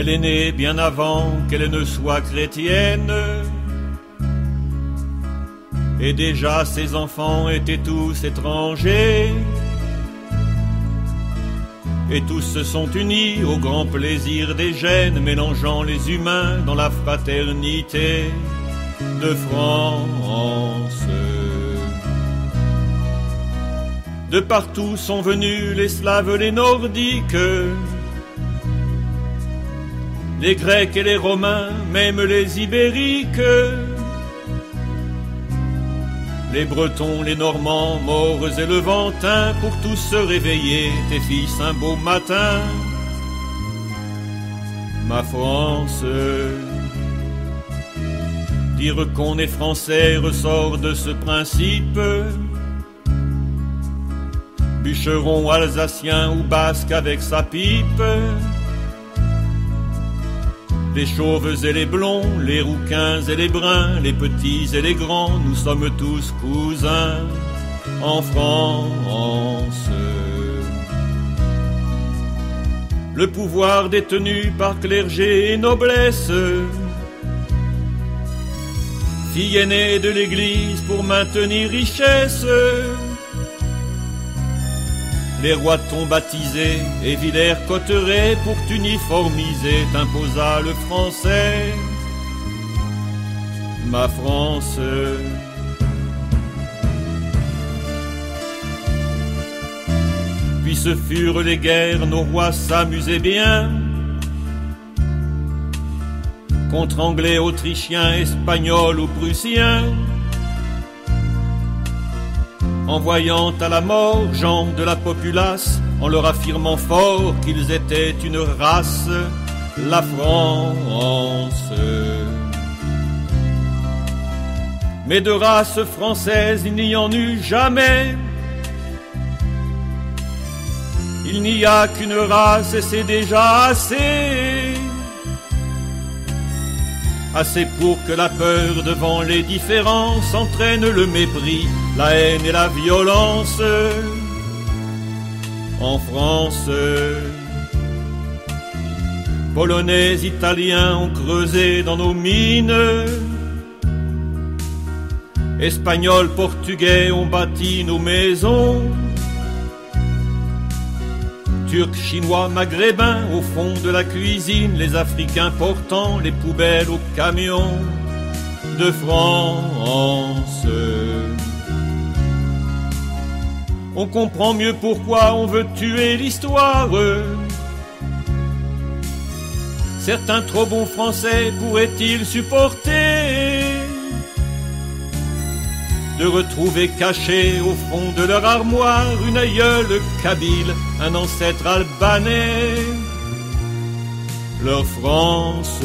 Elle est née bien avant qu'elle ne soit chrétienne. Et déjà ses enfants étaient tous étrangers. Et tous se sont unis au grand plaisir des gènes, mélangeant les humains dans la fraternité de France. De partout sont venus les Slaves, les Nordiques, les Grecs et les Romains, même les Ibériques, les Bretons, les Normands, Maures et Levantins, pour tous se réveiller, tes fils un beau matin. Ma France, dire qu'on est français ressort de ce principe bûcheron alsacien ou basque avec sa pipe. Les chauves et les blonds, les rouquins et les bruns, les petits et les grands, nous sommes tous cousins. En France. Le pouvoir détenu par clergé et noblesse, fille aînée de l'Église pour maintenir richesse, les rois t'ont baptisé et Villers Cotteret pour t'uniformiser t'imposa le français. Ma France. Puis ce furent les guerres, nos rois s'amusaient bien. Contre anglais, autrichiens, espagnols ou prussiens envoyant à la mort gens de la populace, en leur affirmant fort qu'ils étaient une race, la France. Mais de race française il n'y en eut jamais. Il n'y a qu'une race et c'est déjà assez. Assez pour que la peur devant les différences entraîne le mépris, la haine et la violence. En France, Polonais, Italiens ont creusé dans nos mines. Espagnols, Portugais ont bâti nos maisons. Turcs, Chinois, Maghrébins au fond de la cuisine, les Africains portant les poubelles aux camions de France. On comprend mieux pourquoi on veut tuer l'histoire. Certains trop bons Français pourraient-ils supporter de retrouver caché au fond de leur armoire une aïeule kabyle, un ancêtre albanais, leur France.